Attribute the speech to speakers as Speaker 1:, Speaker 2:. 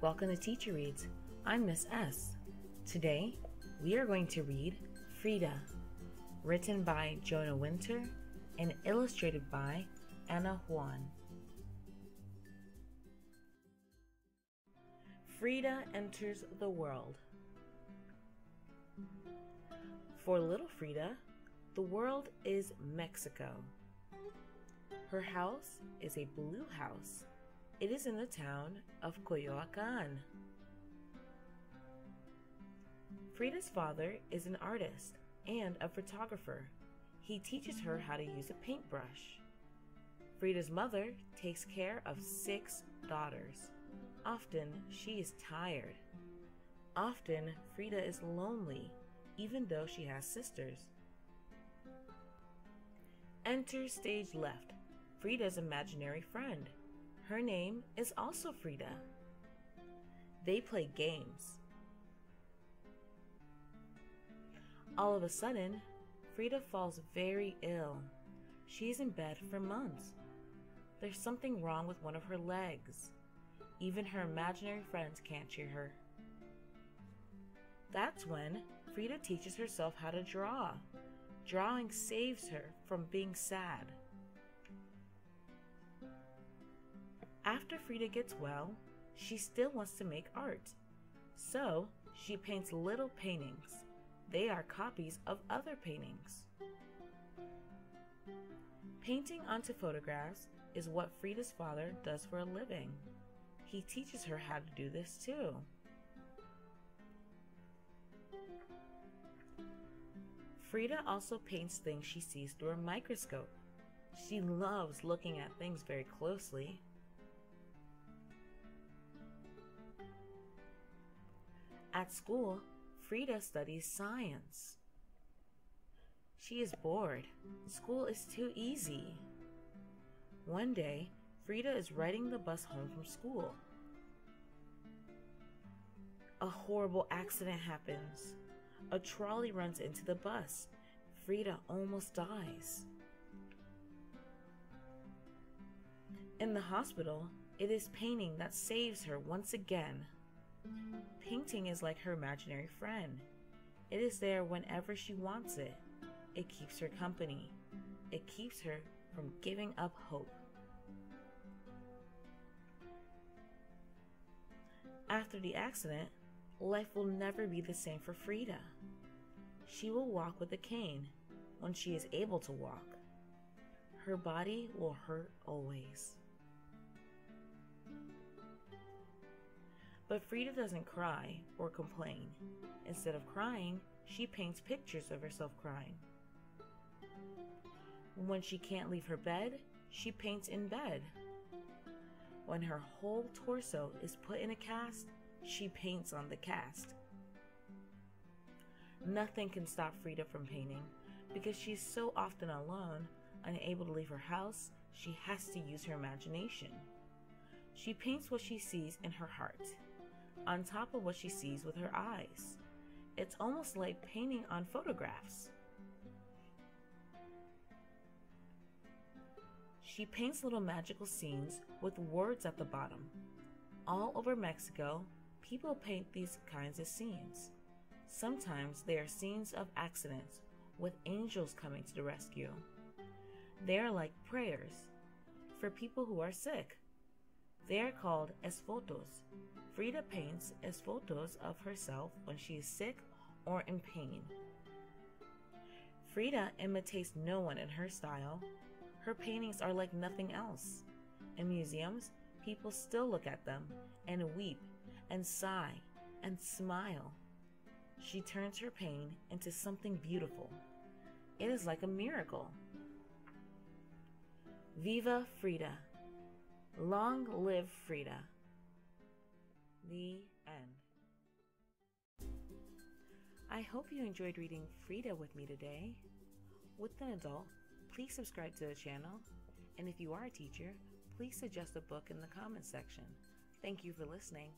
Speaker 1: Welcome to Teacher Reads. I'm Miss S. Today, we are going to read Frida, written by Jonah Winter and illustrated by Ana Juan. Frida enters the world. For little Frida, the world is Mexico. Her house is a blue house. It is in the town of Coyoacan. Frida's father is an artist and a photographer. He teaches her how to use a paintbrush. Frida's mother takes care of six daughters. Often she is tired. Often Frida is lonely, even though she has sisters. Enter stage left, Frida's imaginary friend. Her name is also Frida. They play games. All of a sudden, Frida falls very ill. She's in bed for months. There's something wrong with one of her legs. Even her imaginary friends can't cheer her. That's when Frida teaches herself how to draw. Drawing saves her from being sad. After Frida gets well, she still wants to make art. So, she paints little paintings. They are copies of other paintings. Painting onto photographs is what Frida's father does for a living. He teaches her how to do this too. Frida also paints things she sees through a microscope. She loves looking at things very closely. At school, Frida studies science. She is bored. School is too easy. One day, Frida is riding the bus home from school. A horrible accident happens. A trolley runs into the bus. Frida almost dies. In the hospital, it is painting that saves her once again. Painting is like her imaginary friend. It is there whenever she wants it. It keeps her company. It keeps her from giving up hope. After the accident, life will never be the same for Frida. She will walk with a cane when she is able to walk. Her body will hurt always. But Frida doesn't cry or complain. Instead of crying, she paints pictures of herself crying. When she can't leave her bed, she paints in bed. When her whole torso is put in a cast, she paints on the cast. Nothing can stop Frida from painting because she's so often alone, unable to leave her house, she has to use her imagination. She paints what she sees in her heart, on top of what she sees with her eyes. It's almost like painting on photographs. She paints little magical scenes with words at the bottom. All over Mexico, people paint these kinds of scenes. Sometimes they are scenes of accidents with angels coming to the rescue. They are like prayers for people who are sick. They are called ex-votos. Frida paints ex-votos of herself when she is sick or in pain. Frida imitates no one in her style. Her paintings are like nothing else. In museums, people still look at them and weep and sigh and smile. She turns her pain into something beautiful. It is like a miracle. Viva Frida! Long live Frida! The end. I hope you enjoyed reading Frida with me today. With an adult, please subscribe to the channel. And if you are a teacher, please suggest a book in the comments section. Thank you for listening.